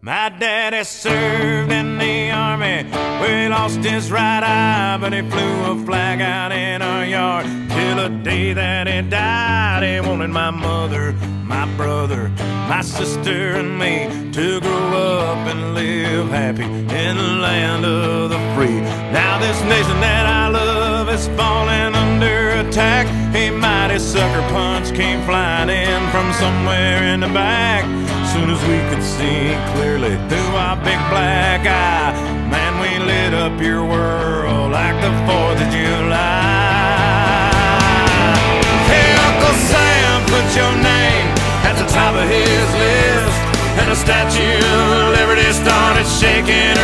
My daddy served in the army where he lost his right eye, but he flew a flag out in our yard till the day that he died. He wanted my mother, my brother, my sister, and me to grow up and live happy in the land of the free. Now, this nation that I love is falling under attack. A mighty sucker punch came flying in from somewhere in the back soon as we could see clearly through our big black eye, man, we lit up your world like the 4th of July. Hey, Uncle Sam, put your name at the top of his list. And the Statue of Liberty started shaking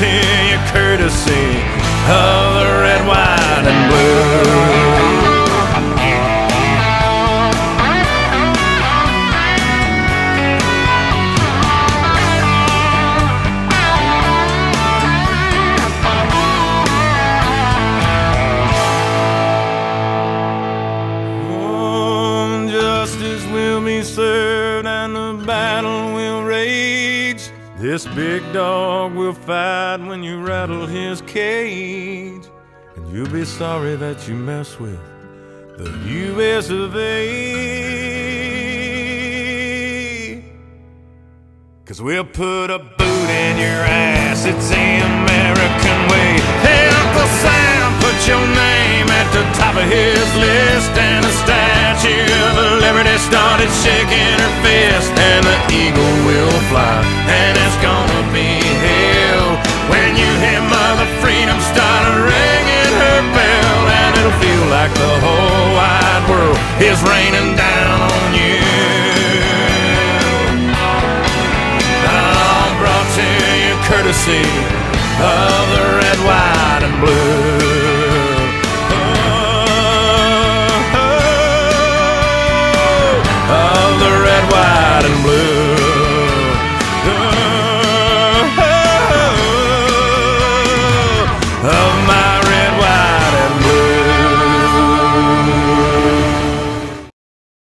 brought to you courtesy of the red, white, and blue. Justice will be served and the battle will rage. This big dog will fight when you rattle his cage. And you'll be sorry that you mess with the US of A. Cause we'll put a boot in your ass, it's the American way. Hey, Uncle Sam, put your name at the top of his list. And the Statue of Liberty started shaking like the whole wide world is raining down on you. I'm brought to you courtesy of the red, white, and blue.